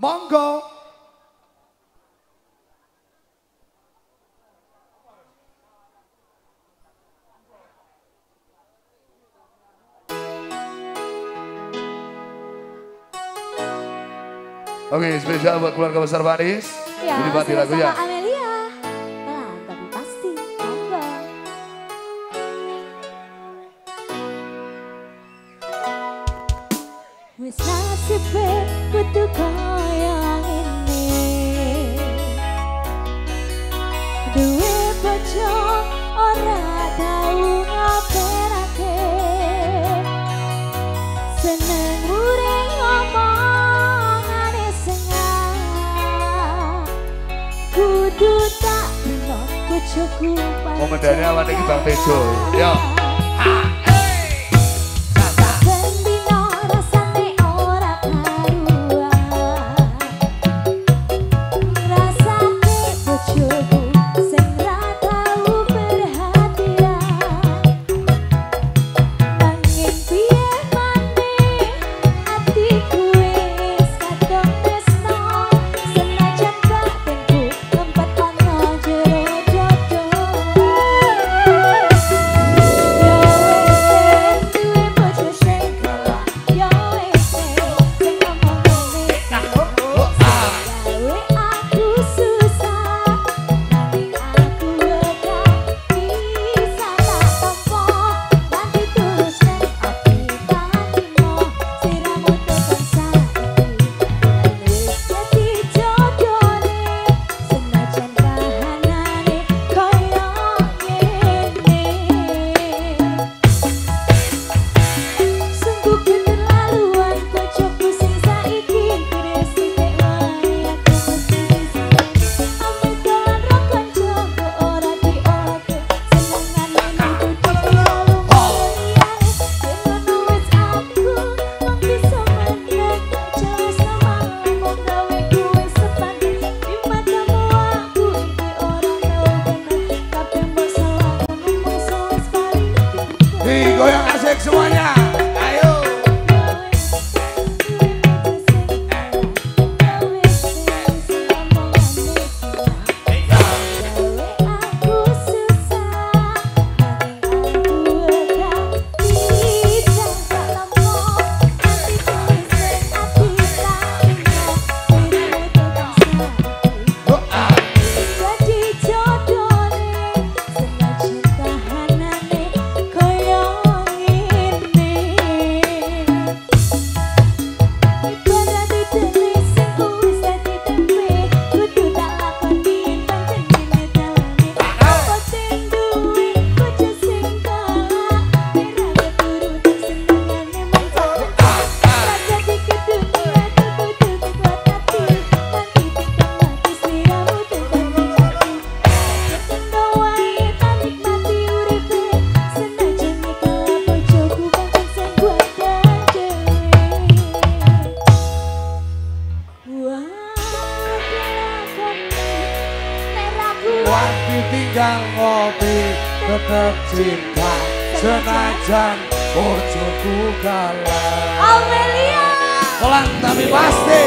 Monggo. Oke, okay, spesial buat keluarga besar baris Ya, Jadi lagu ya. Amin. Wong medane awake iki Bang Tejo. Yo. Ha. Tinggal ngopi tetap cinta. Senajan ojokku kalah Aurelia! Pelan tapi pasti.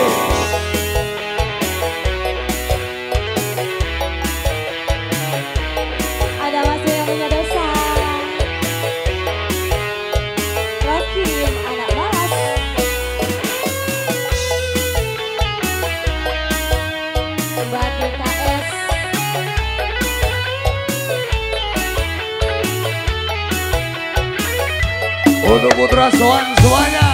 Буду-буду, раз, звоня.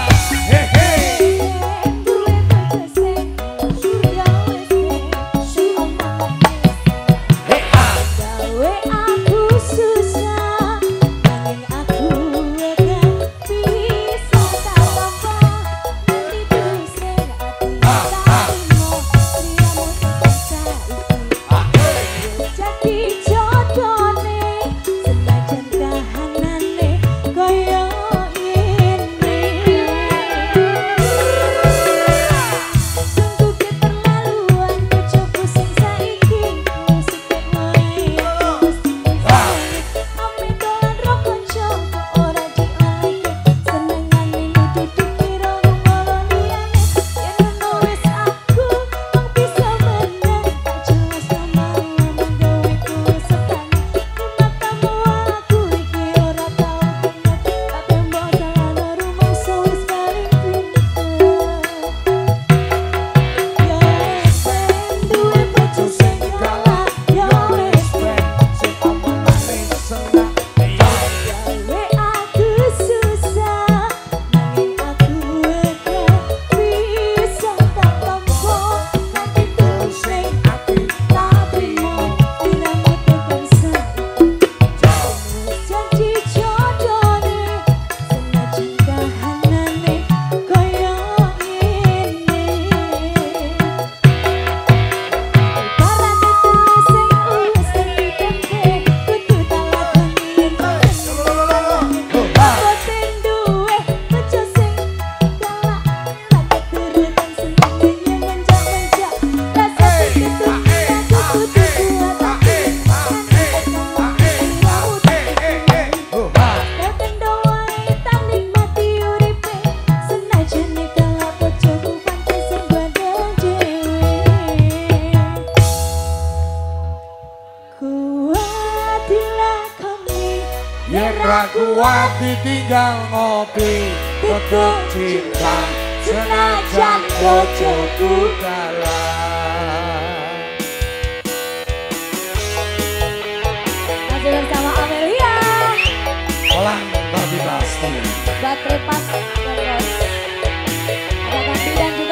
Kuat ditinggal ngopi Tutup cinta Senajan bojoku dalam Masih bersama Amelia. Olang Basti. Baterai pas Ada Gabi dan juga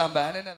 நம்ம அண்ணனை